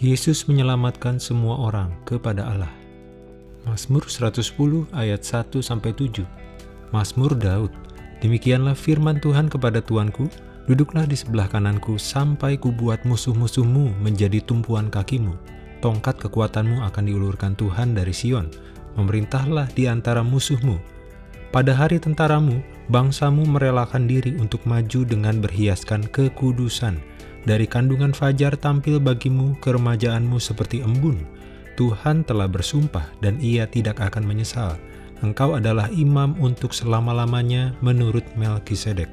Yesus menyelamatkan semua orang kepada Allah. Mazmur 110 ayat 1 sampai 7. Mazmur Daud. Demikianlah firman Tuhan kepada Tuanku, duduklah di sebelah kananku sampai kubuat musuh-musuhmu menjadi tumpuan kakimu. Tongkat kekuatanmu akan diulurkan Tuhan dari Sion. Memerintahlah di antara musuhmu. Pada hari tentaramu, bangsamu merelakan diri untuk maju dengan berhiaskan kekudusan dari kandungan fajar tampil bagimu keremajaanmu seperti embun. Tuhan telah bersumpah dan ia tidak akan menyesal. Engkau adalah imam untuk selama-lamanya menurut Melkisedek.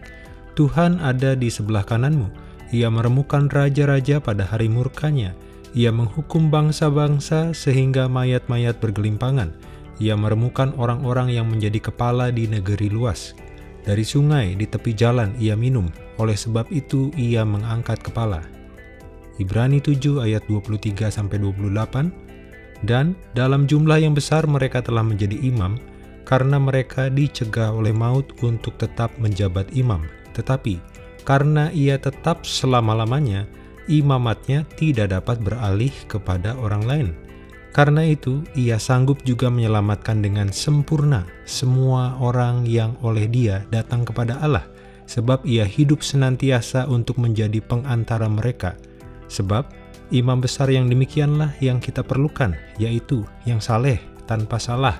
Tuhan ada di sebelah kananmu. Ia meremukan raja-raja pada hari murkanya. Ia menghukum bangsa-bangsa sehingga mayat-mayat bergelimpangan. Ia meremukan orang-orang yang menjadi kepala di negeri luas. Dari sungai di tepi jalan ia minum, oleh sebab itu ia mengangkat kepala. Ibrani 7 ayat 23 sampai 28 dan dalam jumlah yang besar mereka telah menjadi imam karena mereka dicegah oleh maut untuk tetap menjabat imam. Tetapi karena ia tetap selama-lamanya, imamatnya tidak dapat beralih kepada orang lain karena itu, ia sanggup juga menyelamatkan dengan sempurna semua orang yang oleh dia datang kepada Allah, sebab ia hidup senantiasa untuk menjadi pengantara mereka. Sebab imam besar yang demikianlah yang kita perlukan, yaitu yang saleh, tanpa salah,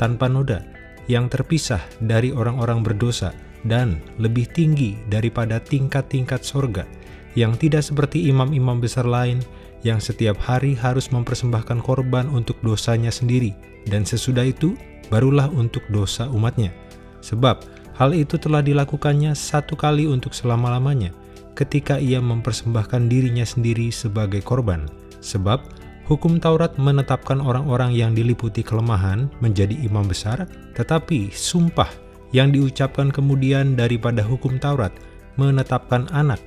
tanpa noda, yang terpisah dari orang-orang berdosa, dan lebih tinggi daripada tingkat-tingkat sorga, yang tidak seperti imam-imam besar lain, yang setiap hari harus mempersembahkan korban untuk dosanya sendiri, dan sesudah itu barulah untuk dosa umatnya. Sebab hal itu telah dilakukannya satu kali untuk selama-lamanya, ketika ia mempersembahkan dirinya sendiri sebagai korban. Sebab hukum Taurat menetapkan orang-orang yang diliputi kelemahan menjadi imam besar, tetapi sumpah yang diucapkan kemudian daripada hukum Taurat menetapkan anak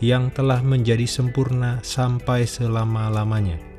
yang telah menjadi sempurna sampai selama-lamanya.